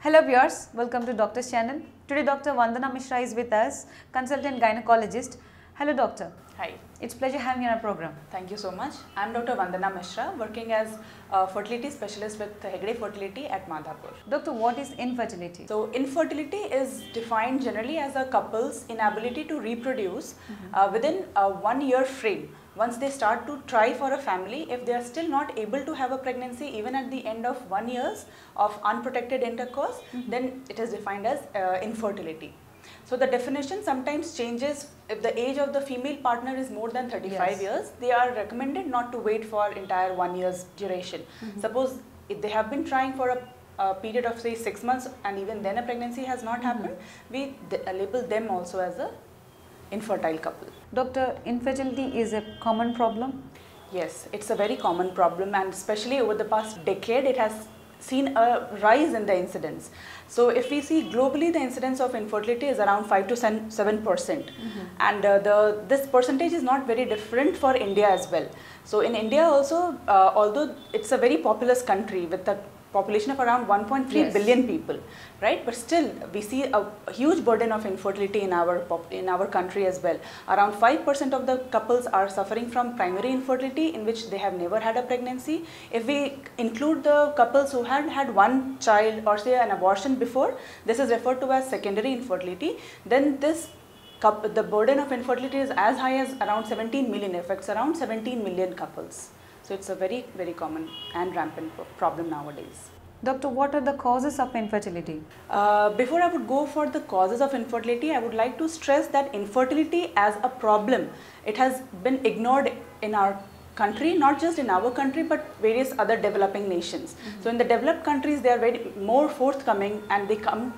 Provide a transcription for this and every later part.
Hello viewers, welcome to Doctor's channel. Today Dr. Vandana Mishra is with us, consultant gynecologist. Hello doctor, Hi, it's pleasure having you on our program. thank you so much. I'm Dr. Vandana Mishra, working as a fertility specialist with Hegde Fertility at Madhapur. Doctor, what is infertility? So, infertility is defined generally as a couple's inability to reproduce uh, within a one year frame. Once they start to try for a family, if they are still not able to have a pregnancy even at the end of one years of unprotected intercourse, then it is defined as uh, infertility. So the definition sometimes changes if the age of the female partner is more than 35 Yes. years, they are recommended not to wait for entire one year's duration. Suppose if they have been trying for a, a period of say six months and even then a pregnancy has not happened, we d- uh, label them also as a infertile couple. Doctor, infertility is a common problem. Yes, it's a very common problem, and especially over the past decade, it has seen a rise in the incidence. So, if we see globally, the incidence of infertility is around five to seven percent, and uh, the this percentage is not very different for India as well. So, in India also, uh, although it's a very populous country with a population of around 1.3 Yes. billion people, right? But still, we see a huge burden of infertility in our pop- in our country as well. Around five percent of the couples are suffering from primary infertility, in which they have never had a pregnancy. If we include the couples who had had one child or say an abortion before, this is referred to as secondary infertility. Then this the burden of infertility is as high as around 17 million. Affects around 17 million couples. So it's a very very common and rampant problem nowadays. Doctor, what are the causes of infertility? Uh, before I would go for the causes of infertility, I would like to stress that infertility as a problem, it has been ignored in our country, not just in our country, but various other developing nations. So in the developed countries, they are very more forthcoming and they come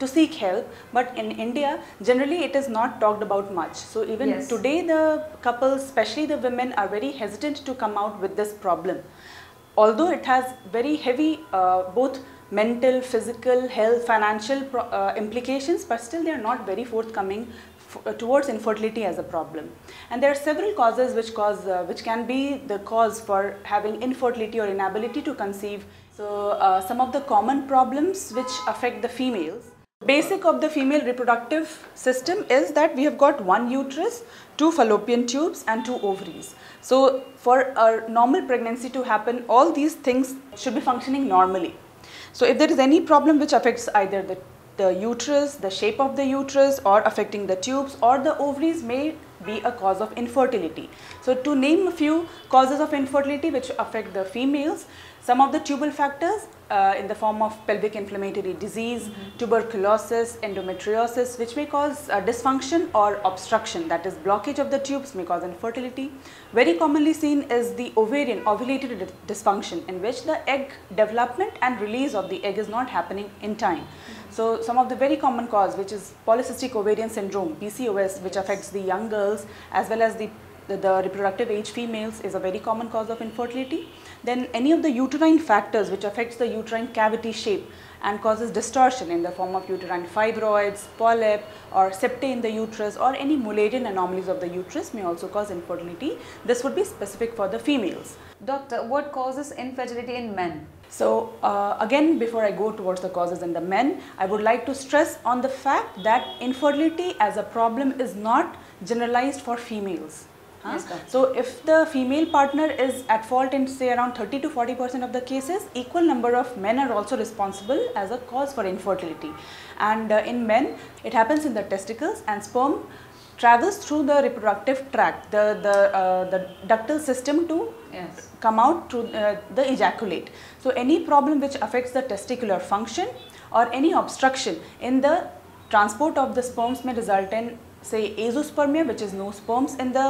to seek help. But in India, generally it is not talked about much. So even Yes. today, the couples, especially the women, are very hesitant to come out with this problem although it has very heavy uh, both mental, physical, health, financial pro- uh, implications, but still they are not very forthcoming f- uh, towards infertility as a problem. And there are several causes which cause, uh, which can be the cause for having infertility or inability to conceive. So uh, some of the common problems which affect the females. Basic of the female reproductive system is that we have got one uterus, two fallopian tubes, and two ovaries. So, for a normal pregnancy to happen, all these things should be functioning normally. So, if there is any problem which affects either the, the uterus, the shape of the uterus, or affecting the tubes or the ovaries, may be a cause of infertility. So, to name a few causes of infertility which affect the females, some of the tubal factors uh, in the form of pelvic inflammatory disease, tuberculosis, endometriosis, which may cause uh, dysfunction or obstruction, that is, blockage of the tubes may cause infertility. Very commonly seen is the ovarian ovulatory dysfunction, in which the egg development and release of the egg is not happening in time. So, some of the very common cause, which is polycystic ovarian syndrome (PCOS), which affects the young girls as well as the the, the reproductive age females is a very common cause of infertility. Then any of the uterine factors which affects the uterine cavity shape and causes distortion in the form of uterine fibroids, polyp or septa in the uterus or any Mullerian anomalies of the uterus may also cause infertility. This would be specific for the females. Doctor, what causes infertility in men? So uh, again, before I go towards the causes in the men, I would like to stress on the fact that infertility as a problem is not generalized for females. Huh? Yes, so if the female partner is at fault in say around 30 to 40 percent of the cases, equal number of men are also responsible as a cause for infertility. And uh, in men, it happens in the testicles and sperm travels through the reproductive tract, the the uh, the ductal system to Yes. come out through uh, the ejaculate. So any problem which affects the testicular function or any obstruction in the transport of the sperms may result in say azoospermia which is no sperms in the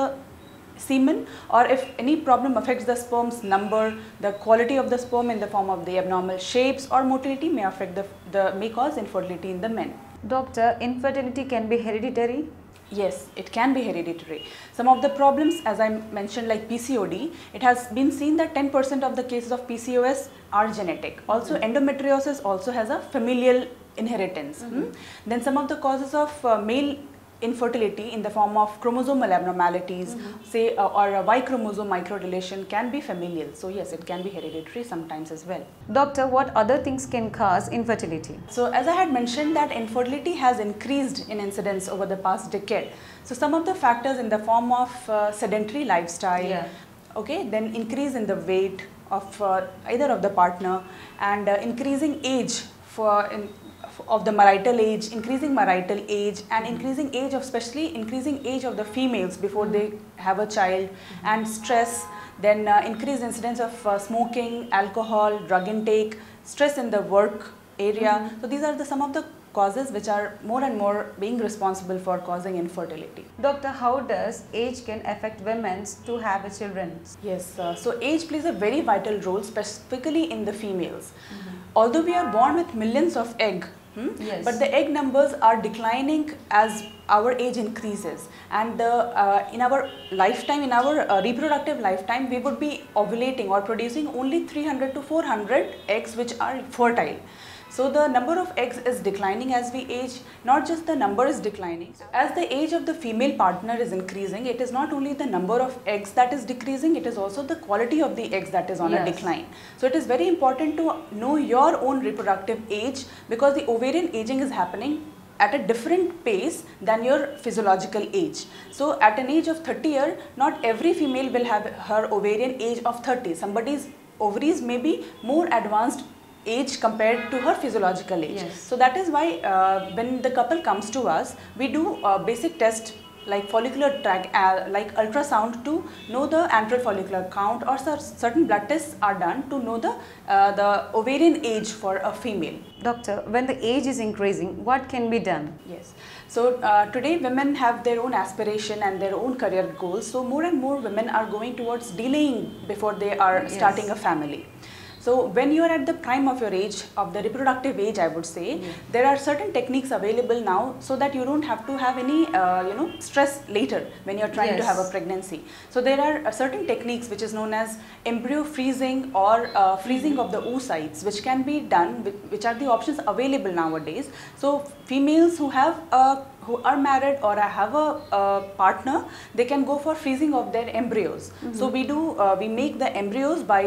semen or if any problem affects the sperm's number, the quality of the sperm in the form of the abnormal shapes or motility may affect the, the may cause infertility in the men. Doctor, infertility can be hereditary. Yes, it can be hereditary. Some of the problems, as I mentioned, like PCOD, it has been seen that 10% of the cases of PCOS are genetic. Also, endometriosis also has a familial inheritance. hmm. Then, some of the causes of uh, male infertility in the form of chromosomal abnormalities, say, uh, or a Y chromosome microdeletion can be familial. So, yes, it can be hereditary sometimes as well. Doctor, what other things can cause infertility? So, as I had mentioned that infertility has increased in incidence over the past decade. So, some of the factors in the form of uh, sedentary lifestyle, Yeah. okay, then increase in the weight of uh, either of the partner and uh, increasing age for in, of the marital age, increasing marital age and increasing age of especially increasing age of the females before they have a child and stress, then uh, increased incidence of uh, smoking, alcohol, drug intake, stress in the work area. So these are the some of the causes which are more and more being responsible for causing infertility. Doctor, how does age can affect women to have a children? Yes, uh, so age plays a very vital role, specifically in the females. Although we are born with millions of egg, hmm, Yes. but the egg numbers are declining as our age increases, and the, uh, in our lifetime, in our uh, reproductive lifetime, we would be ovulating or producing only 300 to 400 eggs, which are fertile. So the number of eggs is declining as we age, not just the number is declining. As the age of the female partner is increasing, it is not only the number of eggs that is decreasing, it is also the quality of the eggs that is on a decline. So it is very important to know your own reproductive age because the ovarian aging is happening at a different pace than your physiological age. So at an age of 30 year, not every female will have her ovarian age of 30. Somebody's ovaries may be more advanced age compared to her physiological age. Yes. So that is why uh, when the couple comes to us, we do a basic test like follicular track, uh, like ultrasound to know the antral follicular count or certain blood tests are done to know the, uh, the ovarian age for a female. Doctor, when the age is increasing, what can be done? Yes. So uh, today women have their own aspiration and their own career goals. So more and more women are going towards delaying before they are Yes. starting a family. So when you are at the prime of your age, of the reproductive age, I would say, Yeah. there are certain techniques available now so that you don't have to have any, uh, you know, stress later when you're trying to have a pregnancy. So there are uh, certain techniques which is known as embryo freezing or uh, freezing of the oocytes, which can be done, with, which are the options available nowadays. So females who have a who are married or have a, a partner, they can go for freezing of their embryos. So we do, uh, we make the embryos by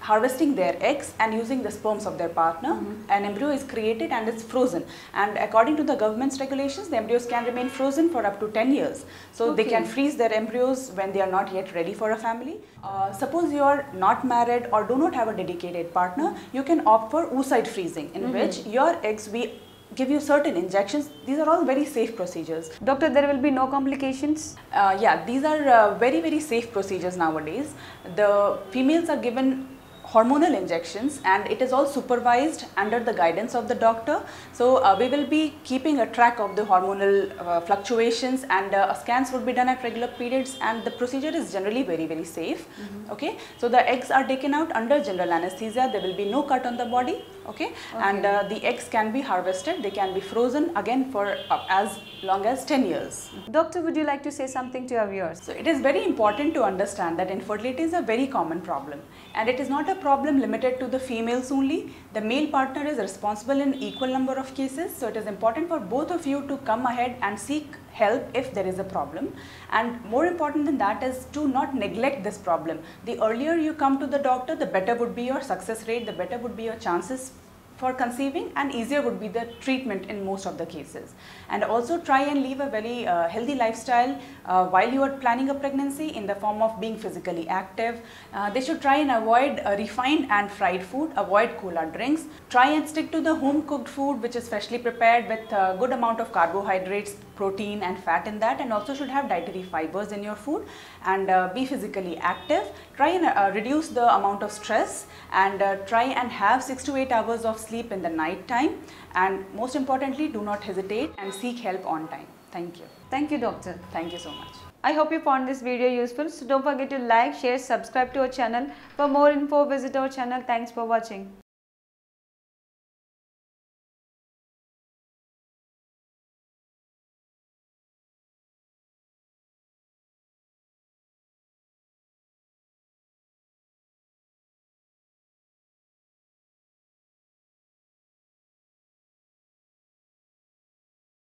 harvesting their eggs and using the sperms of their partner. An embryo is created and it's frozen. And according to the government's regulations the embryos can remain frozen for up to 10 years. So they can freeze their embryos when they are not yet ready for a family. Uh, suppose you are not married or do not have a dedicated partner you can opt for oocyte freezing in which your eggs we give you certain injections. These are all very safe procedures. Doctor, there will be no complications? uh, yeah, these are uh, very, very safe procedures nowadays. The females are given hormonal injections and it is all supervised under the guidance of the doctor. So uh, we will be keeping a track of the hormonal uh, fluctuations and uh, scans would be done at regular periods and the procedure is generally very, very safe. Okay, so the eggs are taken out under general anesthesia. There will be no cut on the body. Okay, and uh, the eggs can be harvested. They can be frozen again for uh, as long as 10 years. Doctor, would you like to say something to our viewers? So it is very important to understand that infertility is a very common problem and it is not a problem limited to the females only. The male partner is responsible in equal number of cases. So it is important for both of you to come ahead and seek help if there is a problem. And more important than that is to not neglect this problem. The earlier you come to the doctor, the better would be your success rate, the better would be your chances for conceiving and easier would be the treatment in most of the cases. And also try and live a very uh, healthy lifestyle uh, while you are planning a pregnancy in the form of being physically active. Uh, they should try and avoid uh, refined and fried food avoid cola drinks. Try and stick to the home cooked food which is freshly prepared with a good amount of carbohydrates protein and fat in that. And also should have dietary fibers in your food and uh, be physically active. Try and uh, reduce the amount of stress and uh, try and have 6 to 8 hours of sleep in the night time and most importantly do not hesitate and seek help on time thank you Thank you, Doctor. thank you so much I hope you found this video useful. So don't forget to like, share, subscribe to our channel. For more info, visit our channel. Thanks for watching.